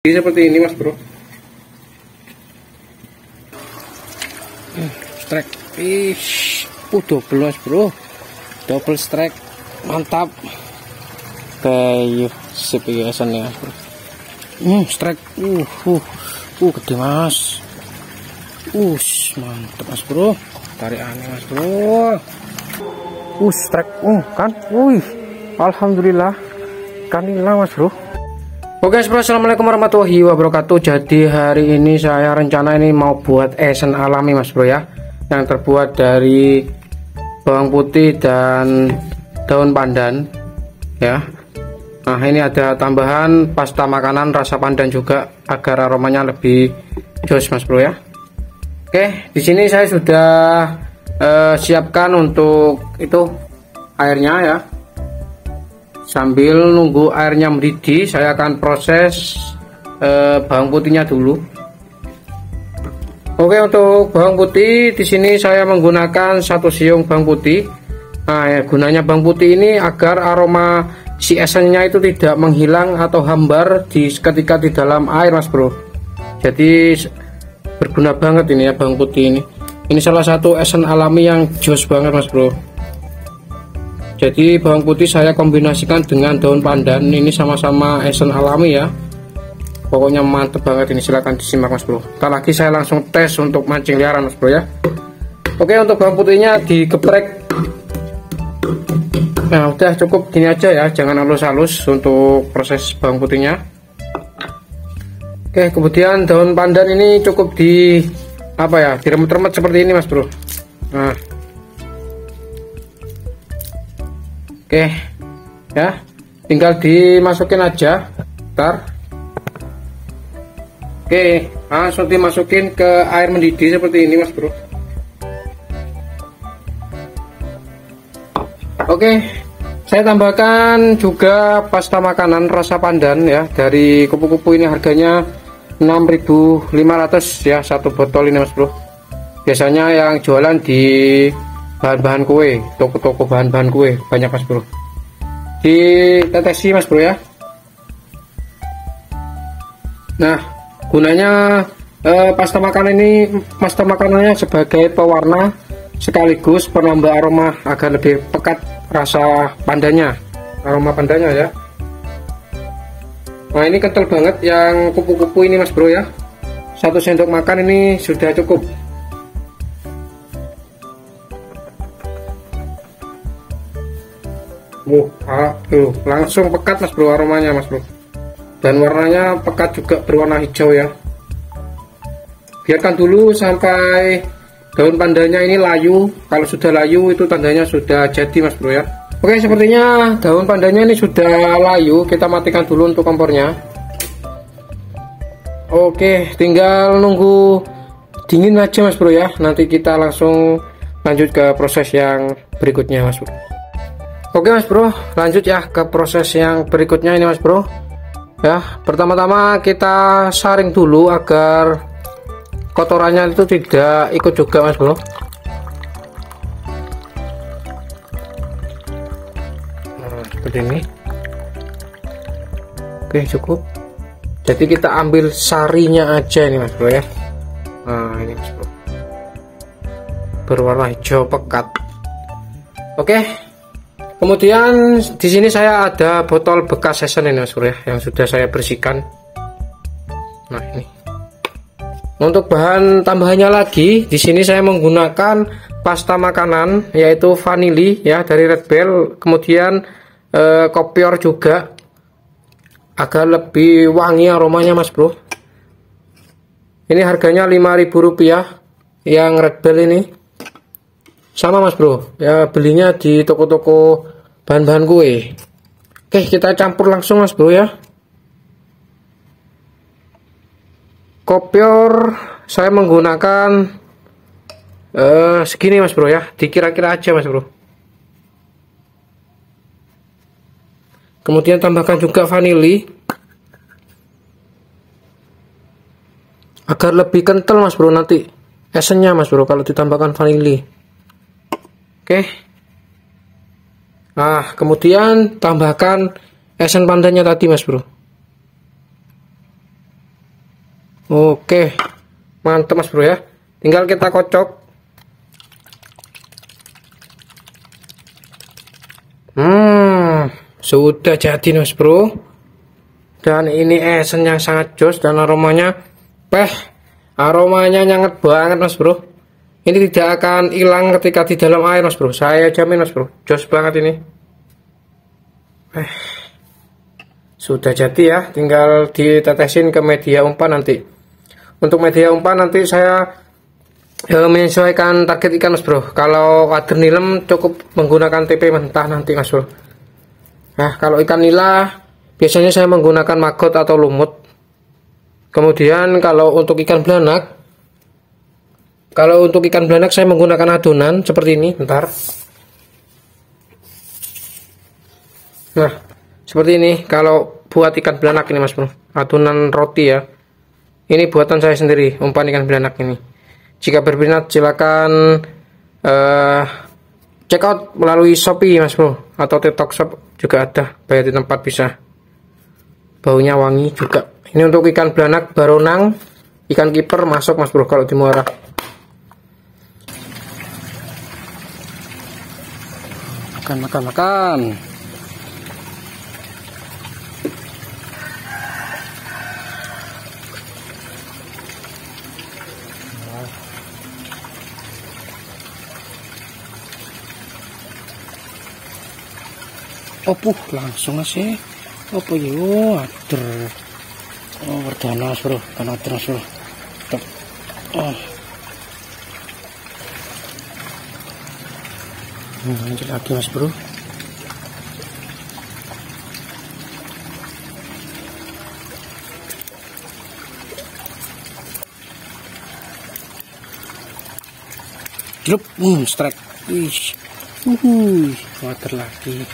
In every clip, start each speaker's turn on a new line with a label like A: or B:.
A: Jadi seperti ini mas bro. Strike. Ish uh double mas bro. Double strike. Mantap. Kayu sip ya bro. Hmm strike. Uh uh uh gede mas. Uh mantap mas bro. Tarik aneh mas bro. Uh strike. Uh kan? Wih. Alhamdulillah. Kan hilang mas bro Oke bro, assalamualaikum warahmatullahi wabarakatuh. Jadi hari ini saya rencana ini mau buat esen alami mas bro ya, yang terbuat dari bawang putih dan daun pandan ya. Nah ini ada tambahan pasta makanan rasa pandan juga agar aromanya lebih jos mas bro ya. Oke, di sini saya sudah uh, siapkan untuk itu airnya ya sambil nunggu airnya mendidih saya akan proses eh, bawang putihnya dulu. Oke untuk bawang putih di sini saya menggunakan satu siung bawang putih. Nah ya, gunanya bawang putih ini agar aroma si esennya itu tidak menghilang atau hambar di ketika di dalam air mas bro. Jadi berguna banget ini ya bawang putih ini. Ini salah satu esen alami yang jos banget mas bro jadi bawang putih saya kombinasikan dengan daun pandan. Ini sama-sama esen alami ya. Pokoknya mantep banget ini. Silahkan disimak mas bro. Tak lagi saya langsung tes untuk mancing liaran mas bro ya. Oke untuk bawang putihnya digeprek. Nah udah cukup gini aja ya. Jangan halus-halus untuk proses bawang putihnya. Oke kemudian daun pandan ini cukup di apa ya diremet-remet seperti ini mas bro. Nah Oke. Ya tinggal dimasukin aja. Ntar Oke langsung dimasukin ke air mendidih seperti ini mas bro. Oke saya tambahkan juga pasta makanan rasa pandan ya. Dari kupu-kupu ini harganya 6500 ya satu botol ini mas bro. Biasanya yang jualan di bahan-bahan kue toko-toko bahan-bahan kue banyak mas bro. Di tetesi mas bro ya. Nah gunanya eh, pasta makan ini pasta makanannya sebagai pewarna sekaligus penambah aroma agar lebih pekat rasa pandanya aroma pandanya ya. Nah ini kental banget yang kupu-kupu ini mas bro ya. Satu sendok makan ini sudah cukup Uh, ah, tuh, langsung pekat mas bro aromanya mas bro. Dan warnanya pekat juga berwarna hijau ya. Biarkan dulu sampai daun pandanya ini layu. Kalau sudah layu itu tandanya sudah jadi mas bro ya. Oke sepertinya daun pandanya ini sudah layu. Kita matikan dulu untuk kompornya. Oke tinggal nunggu dingin aja mas bro ya. Nanti kita langsung lanjut ke proses yang berikutnya mas bro. Oke mas bro lanjut ya ke proses yang berikutnya ini mas bro. Ya pertama-tama kita saring dulu agar kotorannya itu tidak ikut juga mas bro. Nah, seperti ini. Oke cukup. Jadi kita ambil sarinya aja ini mas bro ya. Nah ini mas bro. Berwarna hijau pekat. Oke Kemudian di sini saya ada botol bekas season ini Mas Bro ya, yang sudah saya bersihkan. Nah, ini. Untuk bahan tambahannya lagi, di sini saya menggunakan pasta makanan yaitu vanili ya dari Red Bell, kemudian eh, kopior juga agar lebih wangi aromanya Mas Bro. Ini harganya Rp5.000 yang Red Bell ini sama mas bro ya belinya di toko-toko bahan-bahan kue oke kita campur langsung mas bro ya. Kopior saya menggunakan uh, segini mas bro ya. Dikira-kira aja mas bro. Kemudian tambahkan juga vanili. Agar lebih kental mas bro nanti esennya mas bro kalau ditambahkan vanili. Oke. Nah, kemudian tambahkan esen pandannya tadi, Mas Bro. oke mantap mas bro ya. Tinggal kita kocok. Hmm sudah jadi mas bro. Dan ini esen yang sangat jos dan aromanya peh aromanya nyanget banget mas bro ini tidak akan hilang ketika di dalam air mas bro. Saya jamin mas bro. Jos banget ini. Eh sudah jadi ya. Tinggal ditetesin ke media umpan nanti. Untuk media umpan nanti saya e, menyesuaikan target ikan mas bro. Kalau wader nilem cukup menggunakan TP mentah nanti mas bro. Nah kalau ikan nila biasanya saya menggunakan maggot atau lumut. Kemudian kalau untuk ikan belanak kalau untuk ikan belanak saya menggunakan adonan seperti ini. Bentar. Nah seperti ini. Kalau buat ikan belanak ini mas bro. Adonan roti ya. Ini buatan saya sendiri umpan ikan belanak ini. Jika berminat silakan uh, check out melalui shopee mas bro. Atau tiktok shop juga ada. Bayar di tempat bisa. Baunya wangi juga. Ini untuk ikan belanak baronang. Ikan kiper masuk mas bro kalau di muara makan makan makan. Opuh langsung sih. Apa yo ader oh berdana bro karena terus bro oh lanjut lagi mas bro. Drup, hmm, strike. Wih, uhuh, water lagi.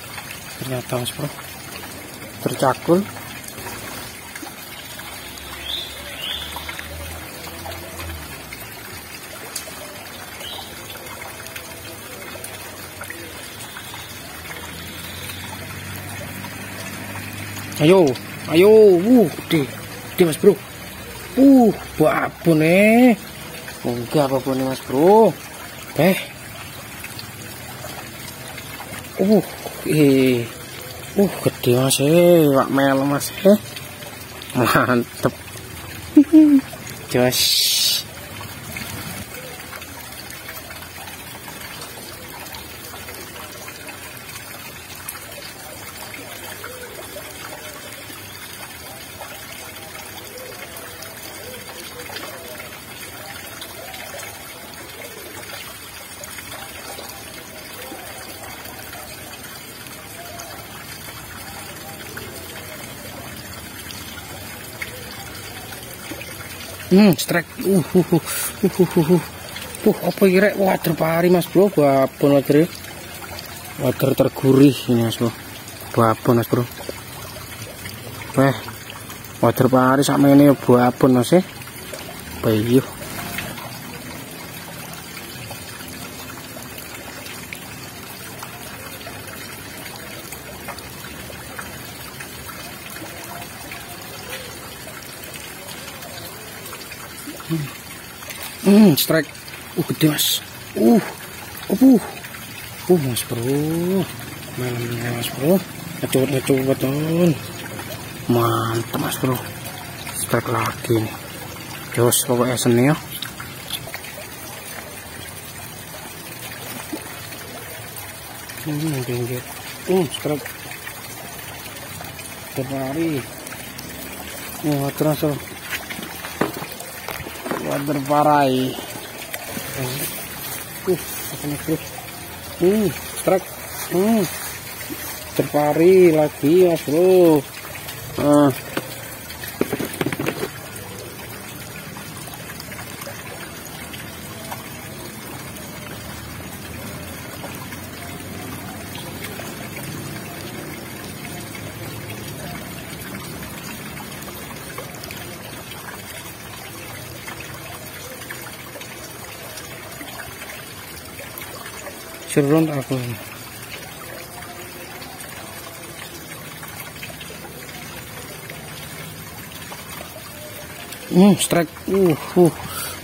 A: Ternyata mas bro tercakul ayo ayo uh deh deh mas bro. Uh babon eh. Enggak apa pun mas bro. Eh uh eh uh gede mas eh wak mel mas eh. Mantep. jos Hmm, strike. Uh, uh, uh, uh, uh, uh. uh apa kira water pari mas bro, babon water water tergurih ini mas bro, babon mas bro. Eh, water pari sama ini babon mas ya, bayu. Hmm, strike. Uh, gede mas. Uh, uh, uh, mas bro. Malam mas bro. Ngecubut ngecubut betul. Mantap mas bro. Strike lagi nih. Jos pokoknya seni ya. Hmm, pinggir. Hmm, strike. Terpari. Oh, terus. Water parai. Uh, apa nih bro? Hmm, truk. Hmm, terpari lagi ya bro. Uh. Surron aku. hmm strike. Uh uh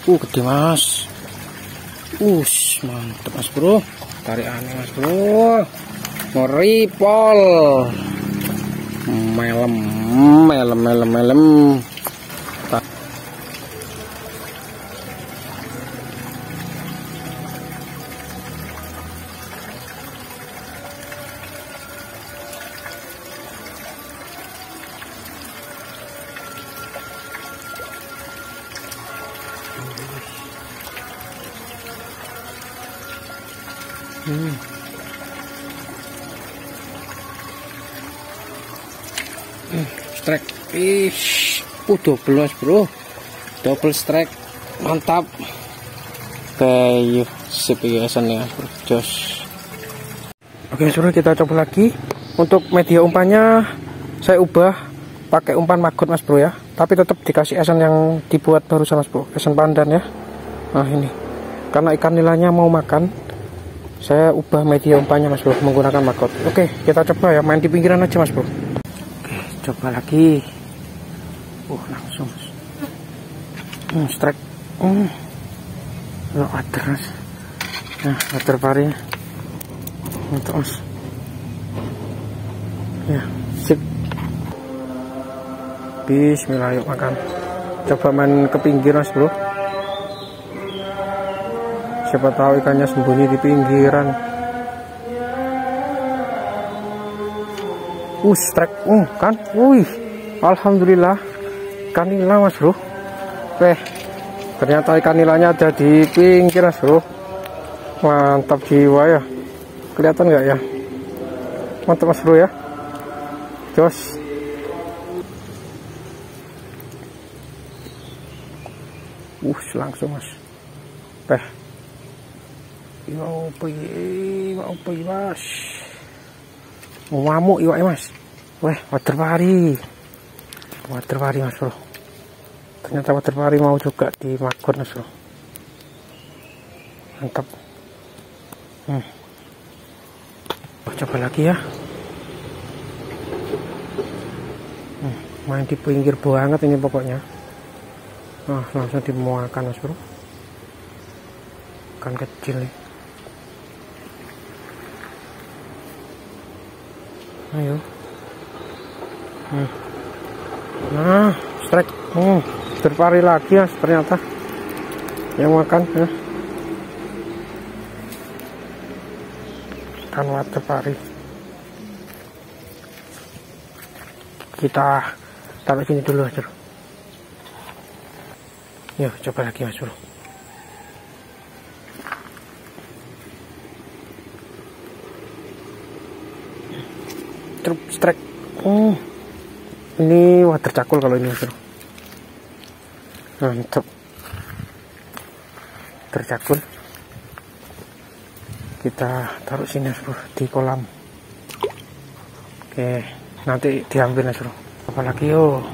A: uh gede mas. Uh mantap mas bro. Tarik aneh mas bro. Meripol. Melem melem melem melem Hmm. Strike. Ish, uh, double bro. Double strike. Mantap. Kayu sip ya. Jos. Oke, suruh kita coba lagi. Untuk media umpannya saya ubah pakai umpan maggot mas bro ya. Tapi tetap dikasih esen yang dibuat barusan mas bro. Esen pandan ya. Nah ini. Karena ikan nilainya mau makan, saya ubah media umpannya mas bro menggunakan maggot oke kita coba ya main di pinggiran aja mas bro oke coba lagi uh langsung mas hmm, strike hmm. Oh, water mas nah water pari untuk mas ya sip bismillah yuk makan coba main ke pinggir mas bro. Siapa tahu ikannya sembunyi di pinggiran. Uh strike. Uh kan? Wih. Alhamdulillah. Ikan nila mas bro. Eh ternyata ikan nilanya ada di pinggir mas bro. Mantap jiwa ya. Kelihatan nggak ya? Mantap mas bro ya. Jos uh langsung mas teh Iwak apa Iwak apa mas? Mau ngamuk iwak ya mas? Weh, water pari. Water pari mas bro. Ternyata water pari mau juga dimakan mas bro. Mantap. Hmm. Coba lagi ya. Hmm, main di pinggir banget ini pokoknya. Nah, langsung dimuakan mas bro. Kan kecil nih. ayo hmm. nah strike hmm, terpari lagi ya ternyata yang makan ya. kan water pari kita taruh sini dulu aja yuk coba lagi mas bro. Truk strike oh ini water cakul kalau ini bro. Mantap tercakul kita taruh sini bro di kolam. Oke nanti diambil bro. Apalagi yo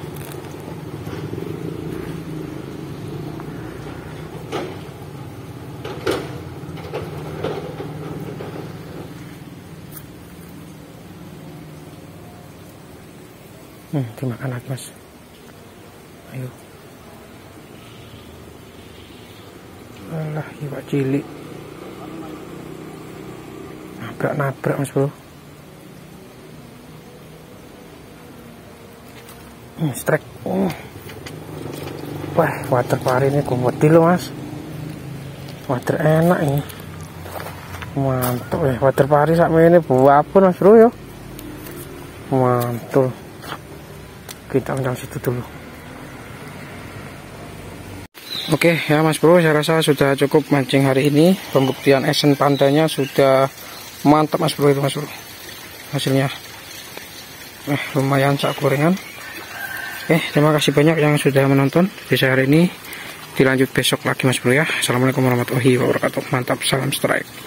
A: Hmm, dimakan lagi mas. Ayo. Alah, iwak cilik. Nabrak-nabrak mas bro. Hmm, strike. Oh. Wah, water pari ini kumudi loh mas. Water enak ini. Mantap ya, water pari sama ini buah pun mas bro ya. Mantul kita undang situ dulu. Oke ya mas bro saya rasa sudah cukup mancing hari ini. Pembuktian esen pandanya sudah mantap mas bro itu mas bro. Hasilnya eh, lumayan sak gorengan. Oke terima kasih banyak yang sudah menonton bisa hari ini. Dilanjut besok lagi mas bro ya. Assalamualaikum warahmatullahi wabarakatuh. Mantap salam strike